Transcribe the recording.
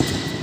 you